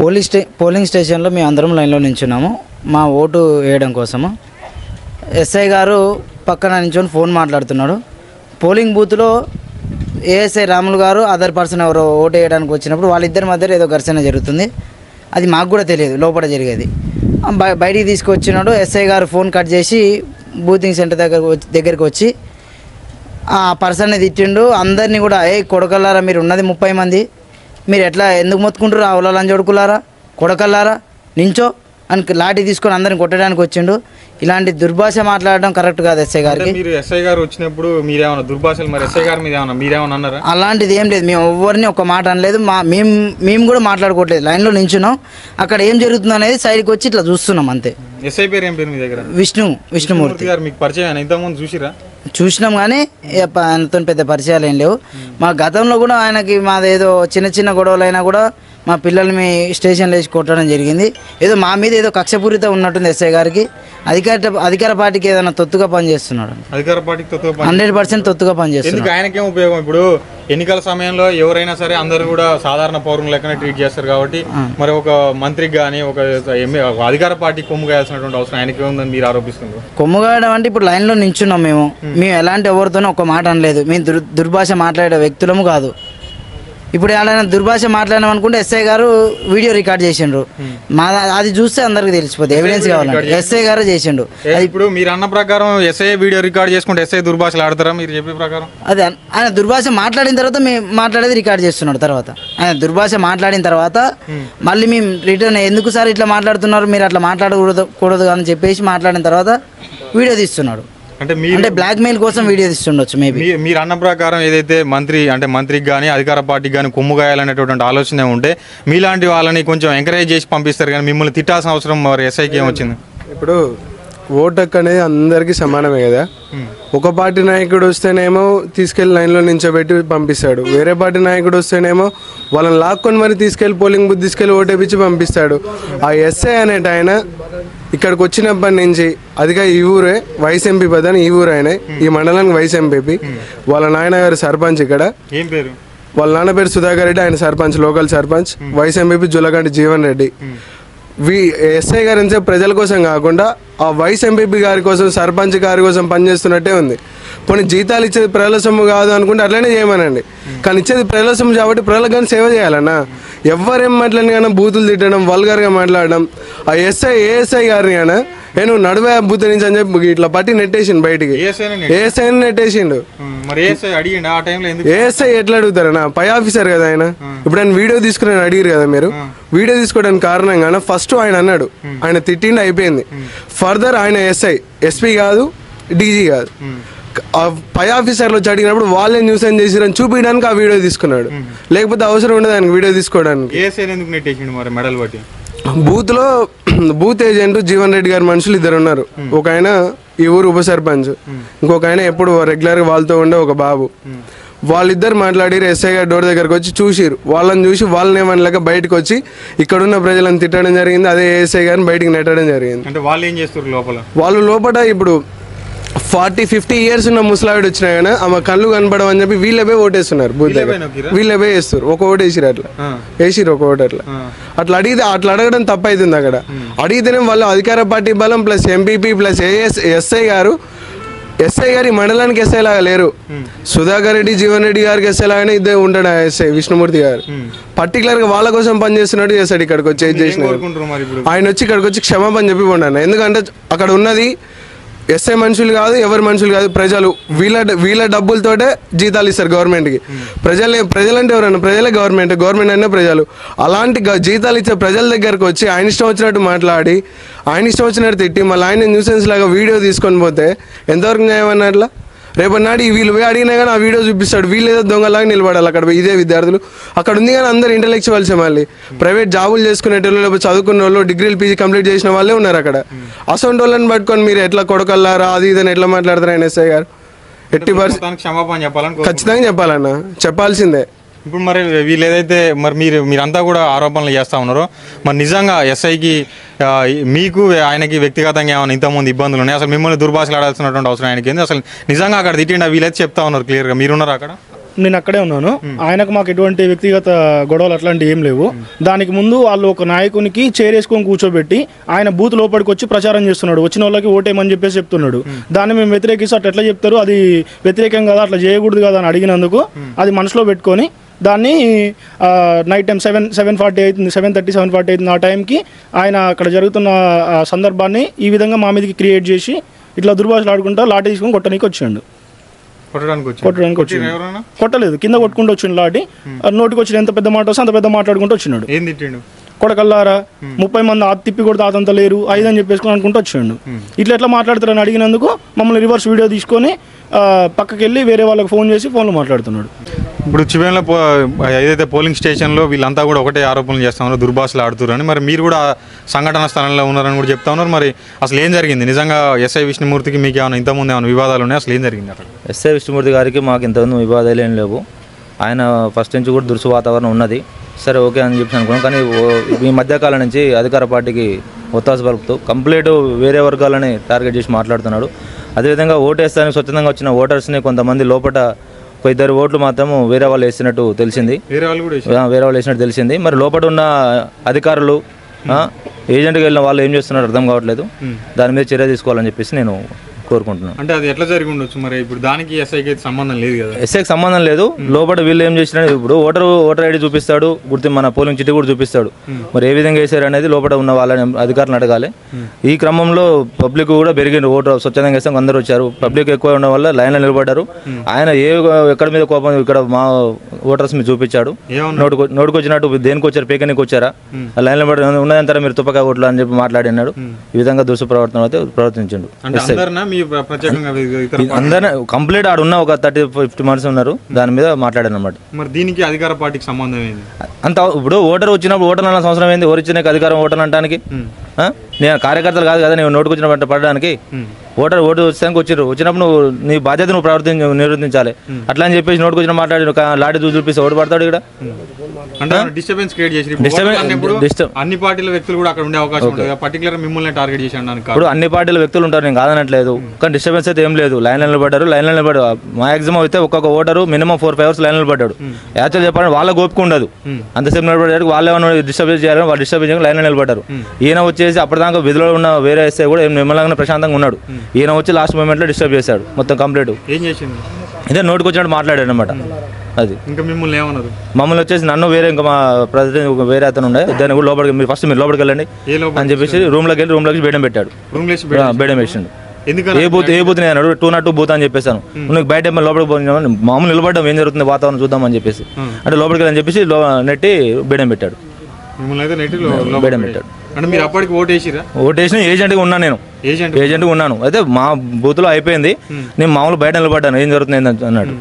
Police stay polling స్టేషన్లో మేము అందరం లైన్లో నించున్నాము. మా ఓటు వేయడం కోసము. ఎస్ఐ గారు పక్కన నించుని ఫోన్ మాట్లాడుతున్నాడు. పోలింగ్ బూత్లో ఏఎస్ఐ రాములు గారు అదర్ పర్సన్ ఎవరో ఓటు వేయడానికి వచ్చినప్పుడు వాళ్ళిద్దరి మధ్య ఏదో ఘర్షణ జరుగుతుంది. అది మాకు కూడా తెలియదు లోపల జరిగేది. బయటికి తీసుకొచ్చినాడు. ఎస్ఐ గారు ఫోన్ కట్ చేసి బూతింగ్ సెంటర్ దగ్గర వచ్చి దగ్గరికి వచ్చి ఆ పర్సన్ని తిట్టిండు. అందరినీ కూడా ఏ కొడకల్లారా మీరు ఉన్నది ముప్పై మంది. మీరు ఎట్లా ఎందుకు మొత్తుకుంటారు ఆవులని చదువుకులారా కొడకల్లారా? నించో అని లాఠీ తీసుకొని అందరిని కొట్టడానికి వచ్చిండు. ఇలాంటి దుర్భాష మాట్లాడడం కరెక్ట్ కాదు ఎస్ఐ గారికి. మీరు ఎస్ఐ గారు వచ్చినప్పుడు మీరేమన్నా దుర్భాషలు మరి ఎస్ఐ గారి మీద ఏమన్నా మీరేమన్నా అన్నారా? అలాంటిది ఏం లేదు. మేము ఎవరిని ఒక మాట అనలేదు. మా మేము మేము కూడా మాట్లాడుకోవట్లేదు. లైన్లో నించున్నాం. అక్కడ ఏం జరుగుతుంది అనేది సైడ్కి వచ్చి ఇట్లా చూస్తున్నాం అంతే. ఎస్ఐ పేరు ఏం పేరు మీ దగ్గర? విష్ణు విష్ణుమూర్తి. మూర్తి గారు మీకు పరిచయం ఇంతకుముందు చూసిరా చూసినాం కానీ ఆయనతో పెద్ద పరిచయాలు ఏం లేవు. మా గతంలో కూడా ఆయనకి మాదేదో చిన్న చిన్న గొడవలు అయినా కూడా మా పిల్లల్ని స్టేషన్లో వేసి కొట్టడం జరిగింది. ఏదో మా మీద ఏదో కక్షపూరిత ఉన్నట్టుంది ఎస్ఐ గారికి. అధికార అధికార పార్టీకి ఏదైనా తొత్తుగా పనిచేస్తున్నాడు. అధికార పార్టీకి హండ్రెడ్ పర్సెంట్ తొత్తుగా పనిచేస్తున్నాడు. ఎందుకు ఆయనకేం ఉపయోగం? ఇప్పుడు ఎన్నికల సమయంలో ఎవరైనా సరే అందరూ కూడా సాధారణ పౌరులు లెక్కనే ట్రీట్ చేస్తారు కాబట్టి మరి ఒక మంత్రికి కానీ ఒక అధికార పార్టీ కొమ్ము కాయాల్సినటువంటి అవసరం ఆయనకి ఉందని మీరు ఆరోపిస్తున్నారు? కొమ్ముగాయడం అంటే ఇప్పుడు లైన్లో నించున్నాం మేము. మేము ఎలాంటి ఎవరితోనూ ఒక మాట అనలేదు. మేము దుర్ దుర్భాష మాట్లాడే వ్యక్తులము కాదు. ఇప్పుడు ఏమైనా దుర్భాష మాట్లాడినాం అనుకుంటే ఎస్ఐ గారు వీడియో రికార్డ్ చేసిండ్రు. మా అది చూస్తే అందరికి తెలిసిపోతుంది ఎవిడెన్స్ కావాలంటే. ఎస్ఐ గారు చేసిండు. ఇప్పుడు మీరు అన్న ప్రకారం ఎస్ఐ వీడియో రికార్డ్ చేసుకుంటే ఎస్ఐ దుర్భాషలు ఆడతారా? మీరు చెప్పే ప్రకారం. అదే ఆయన దుర్భాష మాట్లాడిన తర్వాత మేము మాట్లాడేది రికార్డ్ చేస్తున్నాడు తర్వాత. ఆయన దుర్భాష మాట్లాడిన తర్వాత మళ్ళీ మేము రిటర్న్ ఎందుకు సార్ ఇట్లా మాట్లాడుతున్నారు? మీరు అట్లా మాట్లాడకూడదు కూడదు అని చెప్పేసి మాట్లాడిన తర్వాత వీడియో తీస్తున్నాడు. అంటే మీరు అంటే బ్లాక్ మెయిల్ కోసం వీడియో తీస్తుండొచ్చు మేబీ మీరు అన్న ప్రకారం ఏదైతే మంత్రి అంటే మంత్రికి కానీ అధికార పార్టీకి కానీ కొమ్ము కాయాలనేటువంటి ఆలోచన ఉంటే మీలాంటి వాళ్ళని కొంచెం ఎంకరేజ్ చేసి పంపిస్తారు కానీ మిమ్మల్ని తిట్టాల్సిన అవసరం మరి ఎస్ఐకి ఏమొచ్చింది? ఇప్పుడు ఓటు హక్కు అనేది అందరికీ సమానమే కదా. ఒక పార్టీ నాయకుడు వస్తేనేమో తీసుకెళ్ళి లైన్లో నించోబెట్టి పంపిస్తాడు. వేరే పార్టీ నాయకుడు వస్తేనేమో వాళ్ళని లాక్కొని మరి తీసుకెళ్ళి పోలింగ్ బూత్ తీసుకెళ్ళి ఓటేపించి పంపిస్తాడు. ఆ ఎస్ఐ అనేట ఆయన ఇక్కడికి వచ్చినప్పటి నుంచి అదిగా ఈ ఊరే వైస్ ఎంపీ పదని ఈ ఊరు ఆయన ఈ మండలానికి వైస్ ఎంపీ వాళ్ళ నాయన గారు సర్పంచ్ ఇక్కడ. ఏం పేరు? వాళ్ళ నాన్న పేరు సుధాకర్ రెడ్డి ఆయన sarpanch local sarpanch vice MP Julaganti Jeevan Reddy. వి ఎస్ఐ గారు ఎంతసేపు ప్రజల కోసం కాకుండా ఆ వైస్ ఎంపీపీ గారి కోసం సర్పంచ్ గారి కోసం పనిచేస్తున్నట్టే ఉంది. పోనీ జీతాలు ఇచ్చేది ప్రజల సొమ్ము కాదు అనుకుంటే అట్లనే చేయమనండి. కానీ ఇచ్చేది ప్రజల సొమ్ము కాబట్టి ప్రజలకు కానీ సేవ చేయాలన్నా? ఎవరేం మాట్లాడిన కానీ బూతులు తిట్టడం వల్గర్గా మాట్లాడడం ఆ ఎస్ఐ ఏఎస్ఐ గారిని కానీ నేను నడువే బూత్ నుంచి అని చెప్పి ఇట్లా పట్టి నెట్టేసిండు బయటికి. ఏఎస్ఐ నెట్టేసిండు? ఏఎస్ఐ ఎట్లా అడుగుతారన్నా పై ఆఫీసర్ కదా ఆయన. ఇప్పుడు ఆయన వీడియో తీసుకుని అడిగారు కదా మీరు? వీడియో తీసుకోవడానికి కారణంగా ఫస్ట్ ఆయన అన్నాడు. ఆయన తిట్టిండి అయిపోయింది. ఫర్దర్ ఆయన ఎస్ఐ ఎస్పీ కాదు డీజీ కాదు. పై ఆఫీసర్లు వచ్చి అడిగినప్పుడు వాళ్ళే న్యూస్ ఏం చేసిరని చూపించడానికి ఆ వీడియో తీసుకున్నాడు. లేకపోతే అవసరం ఉండదు ఆయనకు వీడియో తీసుకోవడానికి. ఏఎస్ఐ ఎందుకు నెట్టేసిండు మరి మెడల్ బట్టి? బూత్లో బూత్ ఏజెంట్ జీవన్ రెడ్డి గారి మనుషులు ఇద్దరు ఉన్నారు. ఒక ఆయన ఈ ఊరు ఉప సర్పంచ్. ఇంకొక ఆయన ఎప్పుడు రెగ్యులర్గా వాళ్ళతో ఉండే ఒక బాబు. వాళ్ళిద్దరు మాట్లాడి ఎస్ఐ గారి డోర్ దగ్గరకు వచ్చి చూసిరు. వాళ్ళని చూసి వాళ్ళని ఏమనలేక బయటకు వచ్చి ఇక్కడున్న ప్రజలను తిట్టడం జరిగింది అదే ఏఎస్ఐ గారిని బయటికి నెట్టడం జరిగింది. అంటే వాళ్ళు ఏం చేస్తారు లోపల? వాళ్ళు లోపల ఇప్పుడు ఫార్టీ ఫిఫ్టీ ఇయర్స్ ఉన్న ముసలావిడ వచ్చినా కానీ ఆమె కళ్ళు కనపడవు అని చెప్పి వీళ్ళే పోయి ఓటేస్తున్నారు బూత్ దగ్గర? వీళ్ళే పోయి వేస్తారు ఒక ఓటు వేసిరు అట్లా. వేసిరు ఒక ఓటు అట్లా. అట్లా అడిగితే అట్లా అడగడం తప్పు అవుతుంది అక్కడ అడిగితేనే వాళ్ళు అధికార పార్టీ బలం plus MPP plus AS SI గారు ఎస్ఐ గారు మండలానికి ఎస్ఐ లాగా లేరు. సుధాకర్ రెడ్డి జీవన్ రెడ్డి గారికి ఎస్ఐ లాగానే ఇద్దరు ఉంటాడు ఆ ఎస్ఐ విష్ణుమూర్తి గారు. పర్టికులర్గా వాళ్ళ కోసం పనిచేస్తున్నట్టు చేస్తాడు ఇక్కడికి వచ్చి చేసిన ఆయన వచ్చి ఇక్కడికి వచ్చి క్షమాపణ చెప్పి పోండి ఎందుకంటే అక్కడ ఉన్నది ఎస్ఐ మనుషులు కాదు ఎవరి మనుషులు కాదు ప్రజలు. వీళ్ళ వీళ్ళ డబ్బులతోటే జీతాలు ఇస్తారు గవర్నమెంట్కి. ప్రజలే ప్రజలంటే ఎవరన్నా ప్రజలే గవర్నమెంట్ గవర్నమెంట్ అంటే ప్రజలు. అలాంటి జీతాలు ఇచ్చే ప్రజల దగ్గరకు వచ్చి ఆయన ఇష్టం వచ్చినట్టు మాట్లాడి ఆయన ఇష్టం వచ్చినట్టు తిట్టి మళ్ళీ ఆయన న్యూసెన్స్ లాగా వీడియో తీసుకొని పోతే ఎంతవరకు న్యాయం అన్నట్లా? రేపటి వీళ్ళు పోయి అడిగినా కానీ ఆ వీడియో చూపిస్తాడు. వీళ్ళు ఏదో దొంగలాగా నిలబడాలి అక్కడ పోయి. ఇదే విద్యార్థులు. అక్కడ ఉంది కానీ అందరు ఇంటలెక్చువల్సే మళ్ళీ. ప్రైవేట్ జాబులు చేసుకునేటోళ్ళు లేకపోతే చదువుకున్న వాళ్ళు డిగ్రీలు పీజీ కంప్లీట్ చేసిన వాళ్ళే ఉన్నారు అక్కడ. అసొంటి వాళ్ళని పట్టుకొని మీరు ఎట్లా కొడకల్లారా? అది ఇదని ఎట్లా మాట్లాడతారు ఆయన ఎస్ఐ గారు? ఎట్టి పరిస్థితి. ఖచ్చితంగా చెప్పాలన్న. చెప్పాల్సిందే. ఇప్పుడు మరి వీళ్ళు ఏదైతే మరి మీరు మీరంతా కూడా ఆరోపణలు చేస్తా ఉన్నారో మరి నిజంగా ఎస్ఐకి మీకు ఆయనకి వ్యక్తిగతంగా ఏమైనా ఇంతకుముందు ఇబ్బందులు ఉన్నాయి? అసలు మిమ్మల్ని దుర్భాషలు ఆడాల్సినటువంటి అవసరం ఆయనకి ఏంది? అసలు నిజంగా అక్కడ తిట్టిండా? వీళ్ళైతే చెప్తా ఉన్నారు క్లియర్గా. మీరున్నారు అక్కడ? నేను అక్కడే ఉన్నాను. ఆయనకు మాకు ఎటువంటి వ్యక్తిగత గొడవలు అట్లాంటివి ఏం లేవు. దానికి ముందు వాళ్ళు ఒక నాయకునికి చేరేసుకొని కూర్చోబెట్టి ఆయన బూత్ లోపలికి వచ్చి ప్రచారం చేస్తున్నాడు. వచ్చిన వాళ్ళకి ఓటేమని చెప్పేసి చెప్తున్నాడు. దాన్ని మేము వ్యతిరేకిస్తే అట్లా ఎట్లా చెప్తారు? అది వ్యతిరేకం కదా? అట్లా చేయకూడదు కదా అని అడిగినందుకు అది మనసులో పెట్టుకొని దాన్ని night time seven seven forty అవుతుంది సెవెన్ థర్టీ సెవెన్ ఫార్టీ అవుతుంది ఆ టైంకి ఆయన అక్కడ జరుగుతున్న సందర్భాన్ని ఈ విధంగా మా మీదకి క్రియేట్ చేసి ఇట్లా దుర్భాషలు ఆడుకుంటా లాఠీ తీసుకొని కొట్టడానికి వచ్చాడు. కొట్టడానికి వచ్చి కొట్టడానికి వచ్చిండు. ఎవరన్నా? కొట్టలేదు. కింద కొట్టుకుంటూ వచ్చిండు లాటి నోటికి వచ్చిన ఎంత పెద్ద మాట వస్తే అంత పెద్ద మాట్లాడుకుంటూ వచ్చినాడు ఏం తిట్టిండు? కొడకల్లారా? ముప్పై మంది ఆ తిప్పి కొడితే అతంత లేరు. ఐదని చెప్పేసుకుని అనుకుంటూ వచ్చిండు. ఇట్లా ఎట్లా మాట్లాడతారని అడిగినందుకు మమ్మల్ని రివర్స్ వీడియో తీసుకొని పక్కకి వెళ్ళి వేరే వాళ్ళకి ఫోన్ చేసి ఫోన్లో మాట్లాడుతున్నాడు. ఇప్పుడు చివరిలో పో ఏదైతే పోలింగ్ స్టేషన్లో వీళ్ళంతా కూడా ఒకటే ఆరోపణలు చేస్తా ఉన్నారు దుర్భాషలు ఆడుతున్నారని. మరి మీరు కూడా సంఘటన స్థలంలో ఉన్నారని కూడా చెప్తా ఉన్నారు. మరి అసలు ఏం జరిగింది? నిజంగా ఎస్ఐ విష్ణుమూర్తికి మీకు ఏమైనా ఇంతకుముందు ఏమైనా వివాదాలు ఉన్నాయి? అసలు ఏం జరిగింది అక్కడ? ఎస్ఐ విష్ణుమూర్తి గారికి మాకు ఇంతకుముందు వివాదాలు ఏం లేవు. ఆయన ఫస్ట్ నుంచి కూడా దురుసు వాతావరణం ఉన్నది. సరే ఓకే అని చెప్పి అనుకున్నాం. కానీ ఈ మధ్యకాలం నుంచి అధికార పార్టీకి ఒత్తాస పలుకుతూ కంప్లీట్ వేరే వర్గాలని టార్గెట్ చేసి మాట్లాడుతున్నాడు. అదేవిధంగా ఓటేస్తానికి స్వచ్ఛందంగా వచ్చిన ఓటర్స్ని కొంతమంది లోపల ఒక ఇద్దరు ఓట్లు మాత్రం వేరే వాళ్ళు వేసినట్టు తెలిసింది. వేరే వాళ్ళు కూడా వేరే వాళ్ళు వేసినట్టు తెలిసింది. మరి లోపల ఉన్న అధికారులు ఏజెంట్కి వెళ్ళిన వాళ్ళు ఏం చేస్తున్నారో అర్థం కావట్లేదు. దాని మీద చర్య తీసుకోవాలని చెప్పేసి నేను కోరుకుంటున్నాను అంటే అది ఎట్లా జరిగి ఉండొచ్చు మరి? ఇప్పుడు దానికి ఎస్ఐకి సంబంధం లేదు కదా. ఎస్ఐకి సంబంధం లేదు. లోపల వీళ్ళు ఏం చేసినా ఇప్పుడు ఓటర్ ఓటర్ ఐడి చూపిస్తాడు గుర్తు మన పోలింగ్ చిట్టి కూడా చూపిస్తాడు. మరి ఏ విధంగా వేసారు అనేది లోపల ఉన్న వాళ్ళని అధికారులను అడగాలి. ఈ క్రమంలో పబ్లిక్ కూడా పెరిగింది ఓటర్ స్వచ్ఛందంగా వేస్తాం అందరూ వచ్చారు. పబ్లిక్ ఎక్కువ ఉండడం వల్ల లైన్లో నిలబడ్డారు. ఆయన ఏ ఎక్కడ మీద కోపం ఇక్కడ మా ఓటర్స్ మీద చూపించాడు. నోటుకు వచ్చినట్టు దేనికి వచ్చారు? పేకనికి వచ్చారా? ఆ లైన్లో పడి ఉన్నదంటారా మీరు తుప్పకా ఓట్లు అని చెప్పి మాట్లాడినాడు. ఈ విధంగా దుష్ట ప్రవర్తన అయితే ప్రవర్తించిండు. ప్రత్యేకంగా అందరూ కంప్లీట్ ఆడ ఉన్న ఒక థర్టీ ఫిఫ్టీ మంత్స్ ఉన్నారు. దాని మీద మాట్లాడాను అనమాట మరి దీనికి అధికార పార్టీకి సంబంధం ఏంది? అంత ఇప్పుడు ఓటర్ వచ్చినప్పుడు ఓటర్ అన్న సంవత్సరం ఏంది? ఎవరు ఇచ్చిన అధికారం ఓటర్ అనడానికి? నేను కార్యకర్తలు కాదు కదా నేను నోటుకు వచ్చిన వెంట పడడానికి. ఓటర్ ఓటు వచ్చానికి వచ్చిర్రు. వచ్చినప్పుడు నువ్వు నీ బాధ్యత నువ్వు ప్రవర్తించ నిర్వర్తించాలి అట్లా అని చెప్పేసి నోటుకు వచ్చిన మాట్లాడి చూసి చూపిస్తే ఓటు పడతాడు ఇక్కడ. డిస్టర్బెన్స్ క్రియేట్ చేసి అన్ని పార్టీల వ్యక్తులు కూడా అక్కడ ఉండే అవకాశం ఉంటుంది. పర్టికులర్ మిమ్మల్ని టార్గెట్ చేసి ఇప్పుడు అన్ని పార్టీల వ్యక్తులు ఉంటారు నేను కాదనట్లేదు. కానీ డిస్టర్బెన్స్ అయితే ఏం లేదు. లైన్ నిలబడ్డారు లైన్ నిలబడ్డారు. మాక్సిమం అయితే ఒక్కొక్క voter minimum four five hours line నిలబడ్డాడు. యాక్చువల్ చెప్పాలంటే వాళ్ళ గోపిక ఉండదు. అంతసేపు నిలబడ్డారు వాళ్ళు ఏమైనా డిస్టర్బ్ చేయాలని వాళ్ళు డిస్టర్బ్ చేయడం లైన్ నిలబడ్డారు. ఈయన వచ్చేసి అప్పటిదాకా విధిలో ఉన్న వేరే ఎస్ఐ కూడా నిమ్మలంగా ప్రశాంతంగా ఉన్నాడు. ఈయన వచ్చి లాస్ట్ మూమెంట్లో డిస్టర్బ్ చేశాడు మొత్తం కంప్లీట్ ఏం చేసింది ఇదే నోటికి వచ్చినట్టు మాట్లాడాడు అనమాట అది. ఇంకా మిమ్మల్ని ఏమన్నారు? మమ్మల్ని వచ్చేసి నన్ను వేరే ఇంకా మా ప్రెసిడెంట్ వేరే అతను ఉండే దాన్ని కూడా లోపలికి మీరు ఫస్ట్ మీరు లోపలికి వెళ్ళండి అని చెప్పేసి రూమ్లోకి వెళ్ళి రూమ్లోకి బేడం పెట్టాడు. రూమ్ బేడం వేసిండు ఏ బూత్ ఏ బూత్ నేను అన్నాడు టూ నాట్ టూ బూత్ అని చెప్పేసాను. నువ్వు బయట లోపలికి పోయినా మామూలు నిలబడ్డాం ఏం జరుగుతుంది వాతావరణం చూద్దాం అని చెప్పేసి. అంటే లోపలికి వెళ్ళని చెప్పేసి నెట్టి బేడం పెట్టాడు. బేడం పెట్టాడు. అంటే మీరు అప్పటికి ఓటు వేసిరా ఓటేసిన ఏజెంట్గా ఉన్నాను నేను. ఏజెంట్ ఏజెంట్గా ఉన్నాను. అయితే మా బూత్లో అయిపోయింది. నేను మామూలు బయట నిలబడ్డాను. ఏం జరుగుతుంది అన్నాడు.